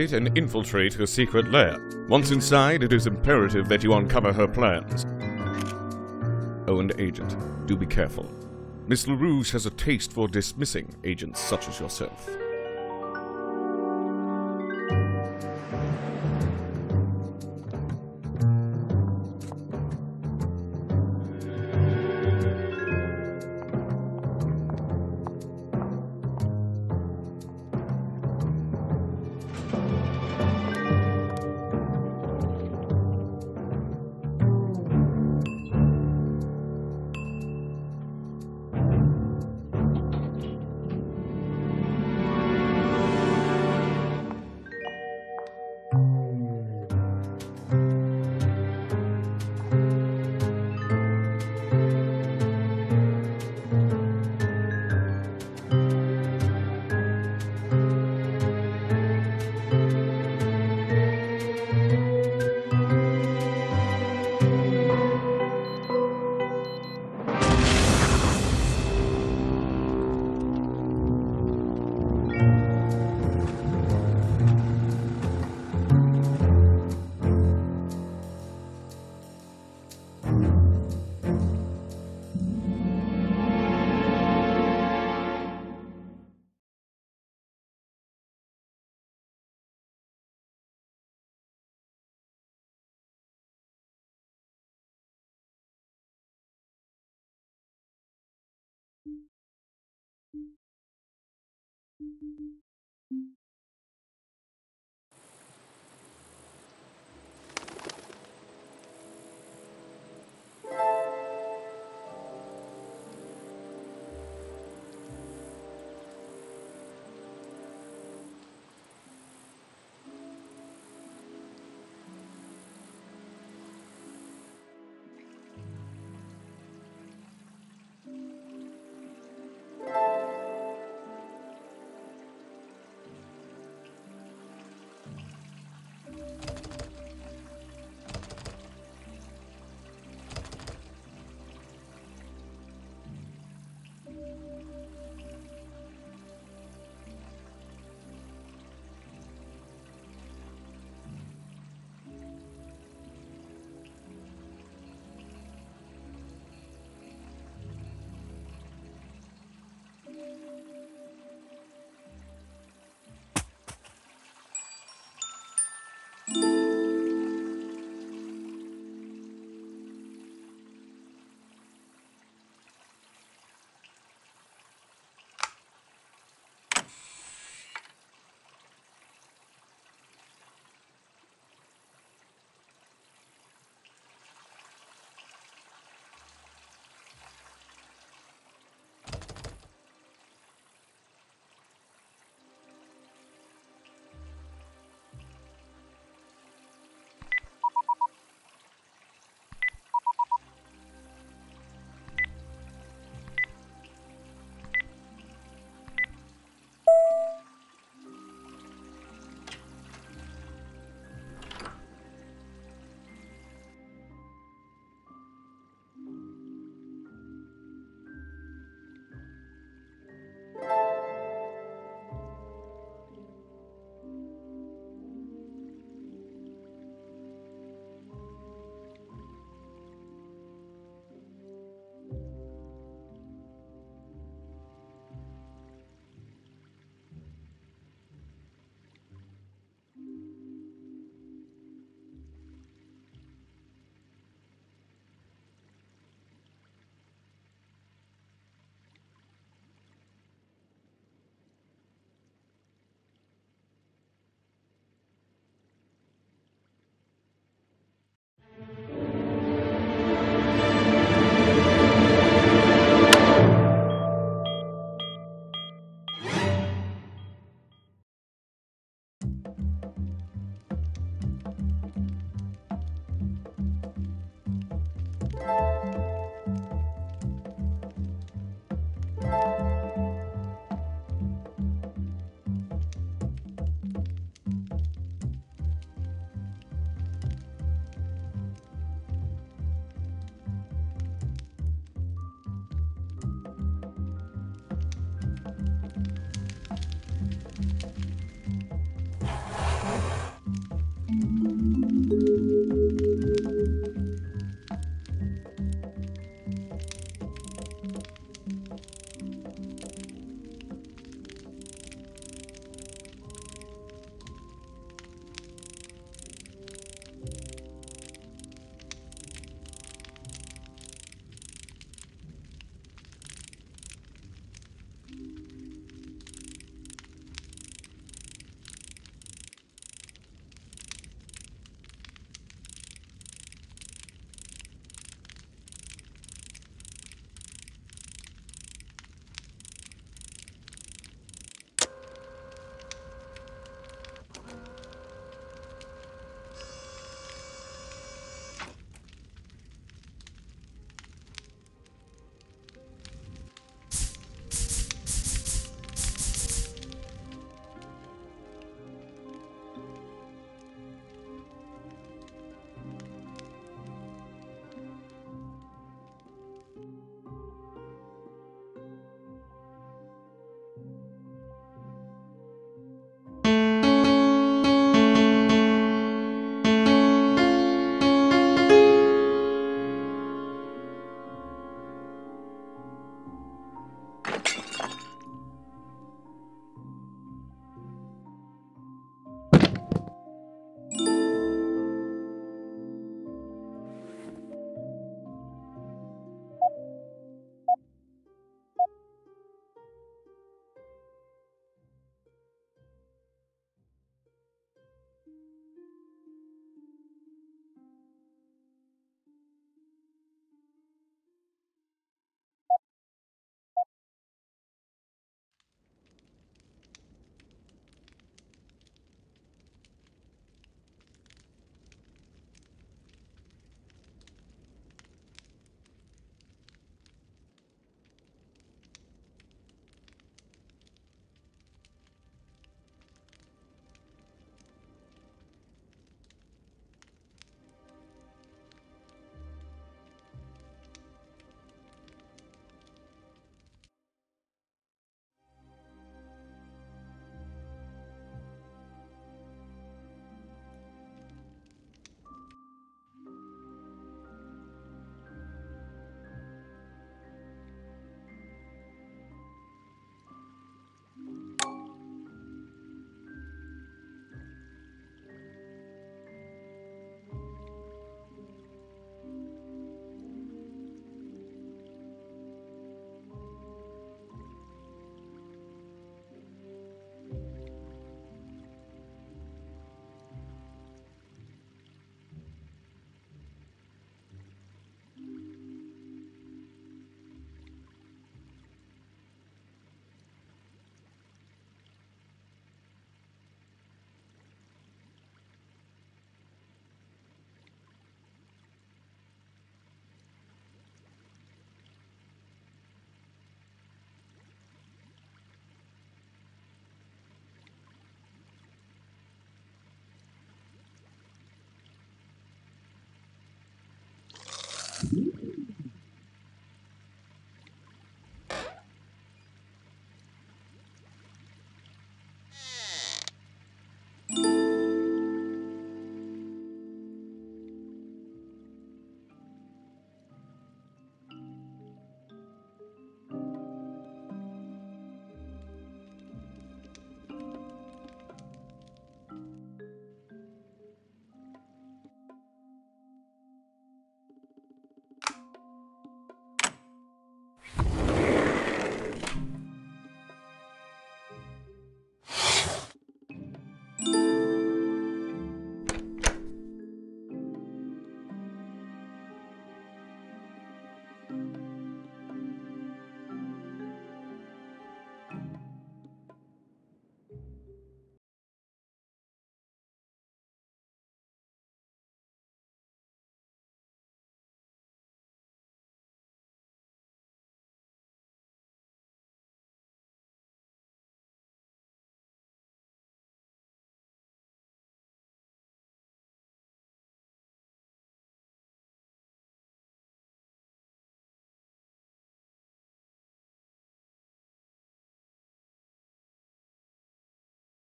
and infiltrate her secret lair. Once inside, it is imperative that you uncover her plans. Oh, and Agent, do be careful. Miss LaRouge has a taste for dismissing agents such as yourself.